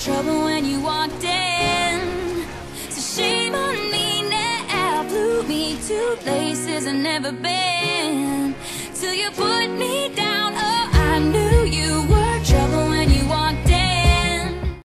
trouble when you walked in. So shame on me now. Blew me to places I've never been. Till you put me down.